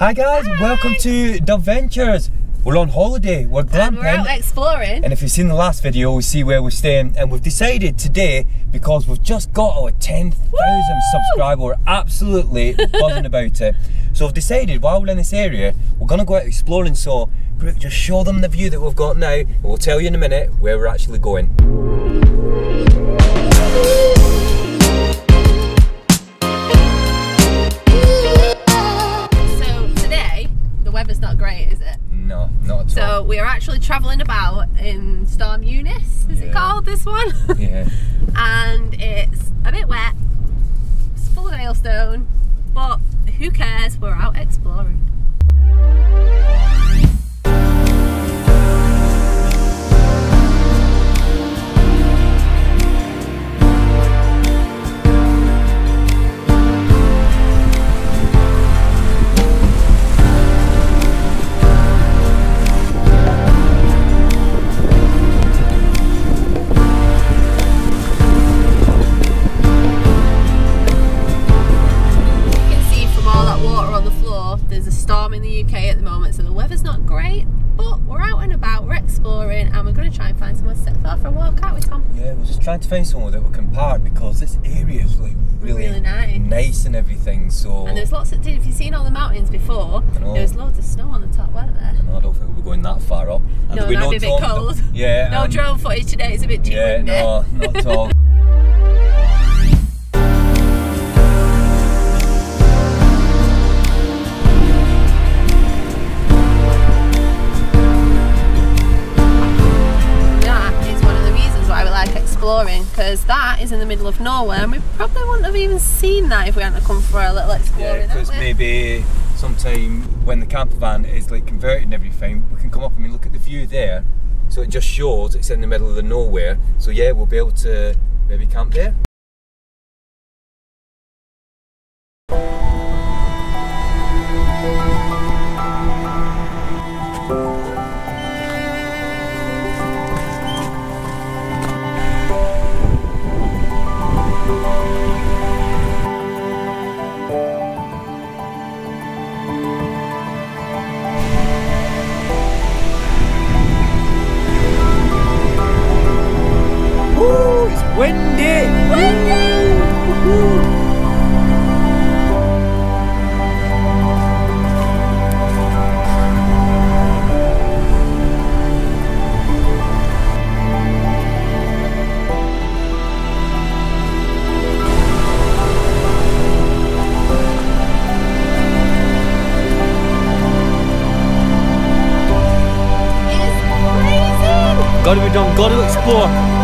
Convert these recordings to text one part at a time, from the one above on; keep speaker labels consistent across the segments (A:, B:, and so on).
A: Hi guys, welcome to Dub Ventures. We're on holiday, we're
B: And we're out exploring.
A: And if you've seen the last video, we see where we're staying. And we've decided today, because we've just got our 10,000 subscriber, we're absolutely buzzing about it. So we've decided while we're in this area, we're gonna go out exploring. So Brooke, just show them the view that we've got now. We'll tell you in a minute where we're actually going.
B: Storm Eunice, is
A: Yeah.
B: it called this one?
A: Yeah.
B: and it's a bit wet, it's full of hailstone, but who cares? We're out exploring. And we're going to try and find somewhere to set off for a walk out with Tom.
A: Yeah, we're just trying to find somewhere that we can park because this area is like really,
B: Really nice.
A: nice and everything. So
B: And there's lots of, if you've seen all the mountains before,
A: I know.
B: there was loads of snow on the top, weren't there?
A: No, I don't think we're going that far up. And
B: No,
A: be
B: that'd be a bit cold.
A: Yeah.
B: No drone footage today, it's a bit too
A: Yeah,
B: windy.
A: no, not at all.
B: is in the middle of nowhere, and we probably wouldn't have even seen that if we hadn't come for a little
A: yeah, because maybe sometime when the camper van is like converted and everything, we can come up and we look at the view there. So it just shows it's in the middle of the nowhere. So yeah, we'll be able to maybe camp there. Done,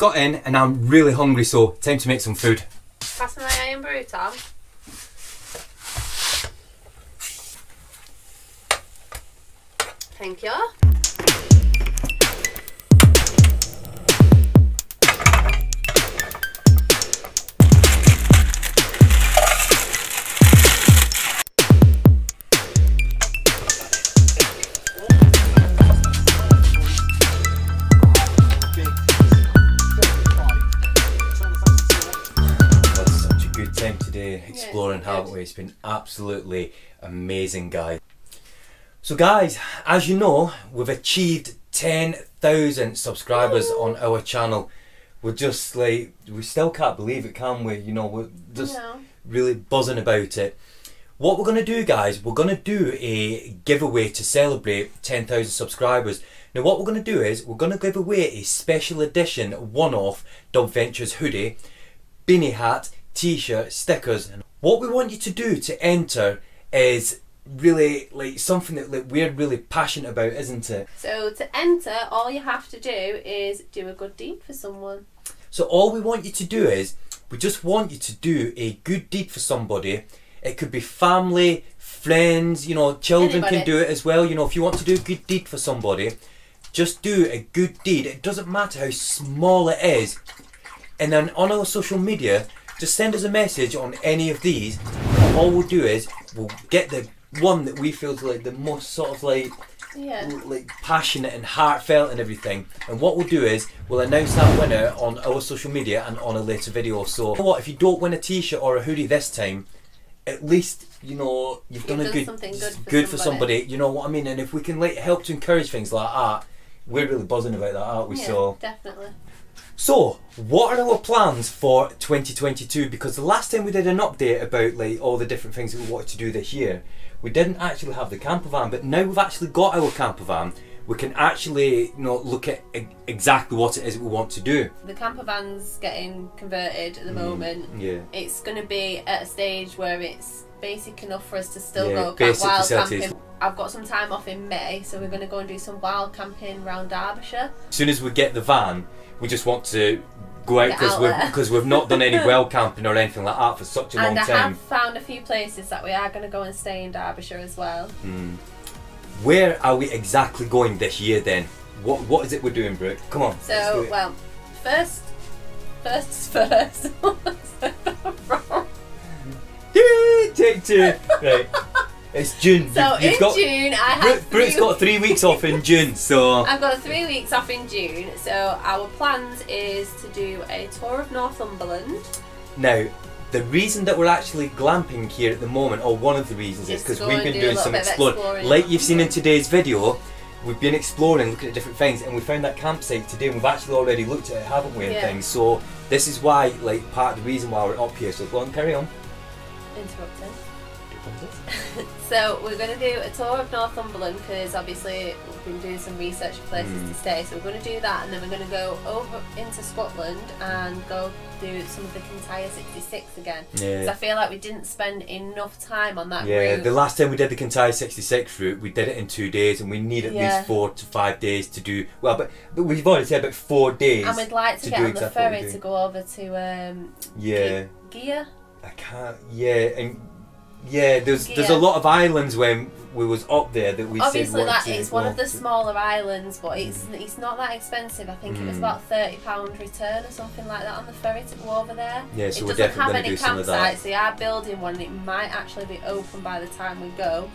A: got in and I'm really hungry so time to make some food.
B: Pass me my Irn-Bru, Tom. Thank you.
A: Exploring, haven't we? It's been absolutely amazing, guys. So, guys, as you know, we've achieved 10,000 subscribers on our channel. We're just like, we still can't believe it, can we? You know, we're just
B: No.
A: really buzzing about it. What we're going to do, guys, we're going to do a giveaway to celebrate 10,000 subscribers. Now, what we're going to do is we're going to give away a special edition one off Dub Ventures hoodie, beanie hat, t shirt, stickers. And what we want you to do to enter is really like something that like, we're really passionate about, isn't it?
B: So to enter, all you have to do is do a good deed for someone.
A: So all we want you to do is we just want you to do a good deed for somebody. It could be family, friends, you know, children can do it as well. You know, if you want to do a good deed for somebody, just do a good deed. It doesn't matter how small it is. And then on our social media, just send us a message on any of these. All we'll do is we'll get the one that we feel is like the most sort of like
B: Yeah.
A: like passionate and heartfelt and everything. And what we'll do is we'll announce that winner on our social media and on a later video. So you know what? If you don't win a t-shirt or a hoodie this time, at least you know you've done
B: You've
A: a
B: done
A: good
B: something good for
A: good for
B: somebody.
A: somebody. You know what I mean? And if we can like help to encourage things like that, we're really buzzing about that, aren't we?
B: Yeah,
A: So.
B: definitely.
A: So, what are our plans for 2022? Because the last time we did an update about like all the different things that we wanted to do this year, we didn't actually have the camper van. But now we've actually got our camper van, we can actually you know look at exactly what it is we want to do.
B: The camper van's getting converted at the mm, moment.
A: Yeah.
B: It's going to be at a stage where it's basic enough for us to still
A: Yeah,
B: go wild
A: facilities.
B: camping. I've got some time off in May, so we're going to go and do some wild camping around Derbyshire.
A: As soon as we get the van, we just want to go out because we've because we've not done any well camping or anything like that for such a long time.
B: and I have found a few places that we are going to go and stay in Derbyshire as well. Hmm.
A: Where are we exactly going this year then? What what is it we're doing, Brooke? Come on.
B: So, well, first, first first.
A: Take two. Right. It's June.
B: so
A: You've-
B: in
A: got,
B: June, I have
A: Brooke's
B: three-
A: got three weeks off in June, so
B: I've got three weeks off in June, so our plans is to do a tour of Northumberland.
A: now the reason that we're actually glamping here at the moment, or one of the reasons, is because we've been
B: do
A: doing some exploring.
B: exploring.
A: Like you've seen in today's video, we've been exploring, looking at different things, and we found that campsite today, and we've actually already looked at it, haven't we? And
B: Yeah.
A: things. So this is why, like, part of the reason why we're up here. So go on, carry on.
B: Interrupted. So we're going to do a tour of Northumberland because obviously we've been doing some research for places
A: Mm.
B: to stay. So we're going to do that, and then we're going to go over into Scotland and go do some of the Kintyre 66 again. Because I feel like we didn't spend enough time on that
A: Yeah,
B: route.
A: the last time we did the Kintyre 66 route, we did it in two days, and we need at
B: Yeah.
A: least four to five days to do. Well, but but we've already said about four days.
B: and we'd like to,
A: to
B: get on the
A: exactly we
B: ferry to go over to um,
A: yeah,
B: Gigha.
A: I can't. Yeah, and yeah, there's there's a
B: Yeah.
A: lot of islands when we was up there that we
B: Obviously,
A: said
B: that it's one of the smaller islands, but it's it's not that expensive. I think it was
A: Mm.
B: about thirty pound return or something like that on the ferry to go over there.
A: Yeah,
B: it
A: so we're
B: doesn't
A: definitely
B: have
A: going to
B: any
A: do some of that.
B: campsites. They are building one, and it might actually be open by the time we go.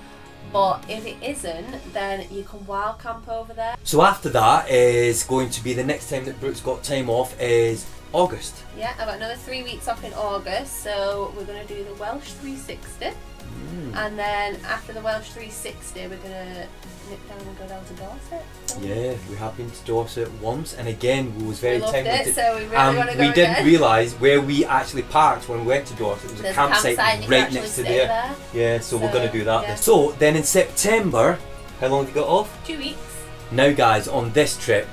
B: But if it isn't, then you can wild camp over there.
A: So after that is going to be the next time that Brooke's got time off is August.
B: Yeah, I've got another three weeks off in August, so we're going to do the Welsh 360.
A: Mm.
B: And then after the Welsh 360, we're going to nip down and go down to Dorset.
A: Yeah, we have been to Dorset once, and again we was very
B: we loved
A: tempted.
B: it, so we really
A: Um,
B: want to
A: we didn't
B: again.
A: realise where we actually parked when we went to Dorset. It was
B: There's
A: a campsite,
B: can
A: right next to there.
B: there.
A: Yeah, so, we're going to do that.
B: yeah.
A: So then in September, how long have you got off?
B: Two weeks.
A: Now, guys, on this trip,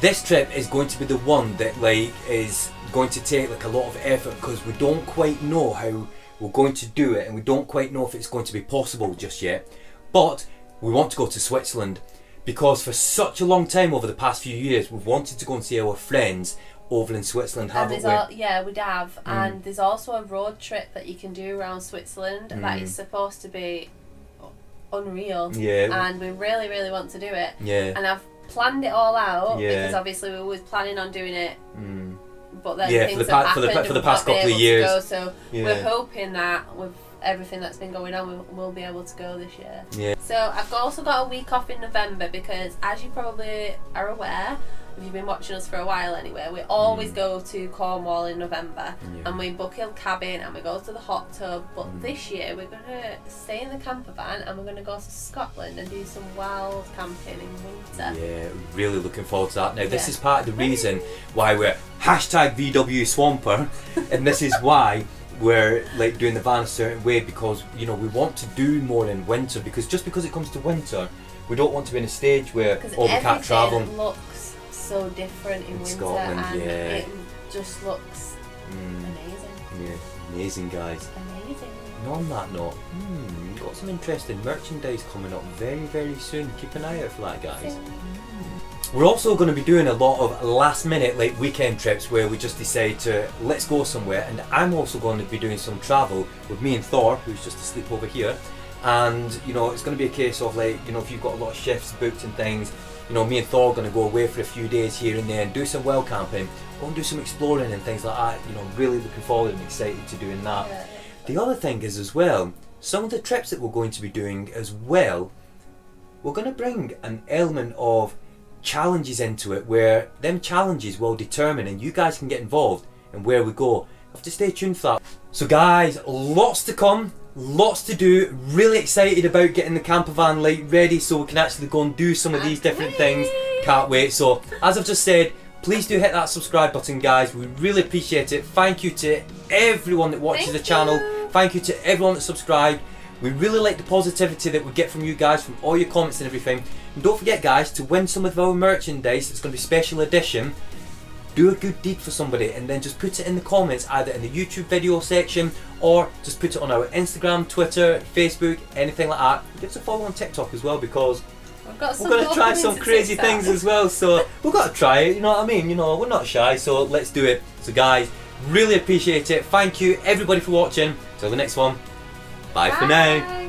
A: this trip is going to be the one that like is going to take like a lot of effort because we don't quite know how we're going to do it, and we don't quite know if it's going to be possible just yet. But we want to go to Switzerland because for such a long time over the past few years, we've wanted to go and see our friends over in Switzerland, haven't we?
B: yeah, we'd have. And there's also a road trip that you can do around Switzerland that
A: Mm.
B: is supposed to be unreal.
A: Yeah.
B: And we really, really want to do it.
A: yeah.
B: And I've planned it all out
A: Yeah.
B: because obviously we was planning on doing it,
A: Mm.
B: but then
A: Yeah, for
B: things
A: the pa- for the for the past couple of years.
B: go, so
A: Yeah.
B: we're hoping that with everything that's been going on, we'll, we'll be able to go this year.
A: Yeah.
B: So I've also got a week off in November because, as you probably are aware, if you've been watching us for a while anyway, we always go to Cornwall in November
A: Mm. Yeah.
B: and we book a cabin and we go to the hot tub. But
A: Mm.
B: this year we're gonna stay in the camper van and we're gonna go to Scotland and do some wild camping in winter.
A: Yeah, really looking forward to that. Now, this
B: Yeah.
A: is part of the reason why we're hashtag VW Swamper, and this is why we're like doing the van a certain way because you know we want to do more in winter because just because it comes to winter, we don't want to be in a stage where oh we can't travel.
B: looks so different in,
A: In
B: winter
A: Scotland,
B: and
A: yeah.
B: it just looks
A: Mm,
B: amazing.
A: yeah, amazing guys.
B: Amazing.
A: And on that note, hmm, we've got some interesting merchandise coming up very very soon. Keep an eye out for that, guys. We're also going to be doing a lot of last minute like weekend trips where we just decide to let's go somewhere and I'm also going to be doing some travel with me and Thor who's just asleep over here and you know it's going to be a case of like you know if you've got a lot of shifts booked and things you know me and Thor are going to go away for a few days here and there and do some well camping go and do some exploring and things like that you know really looking forward and excited to doing that
B: Yeah.
A: the other thing is as well some of the trips that we're going to be doing as well we're going to bring an element of challenges into it where them challenges will determine and you guys can get involved in where we go. Have to stay tuned for that. So guys, lots to come, lots to do. Really excited about getting the camper van light ready so we can actually go and do some of these different things. Can't wait. So as I've just said, please do hit that subscribe button guys. We really appreciate it. Thank you to everyone that watches
B: Thank
A: the channel.
B: you.
A: Thank you to everyone that subscribed. We really like the positivity that we get from you guys, from all your comments and everything. And don't forget, guys, to win some of our merchandise, it's going to be special edition. Do a good deed for somebody and then just put it in the comments, either in the YouTube video section or just put it on our Instagram, Twitter, Facebook, anything like that. Give us a follow on TikTok as well because
B: We've got
A: we're going to try some crazy things as well. So we've got to try it. You know what I mean? You know, we're not shy, so let's do it. So guys, really appreciate it. Thank you everybody for watching. Till the next one. Bye, for now.
B: Bye.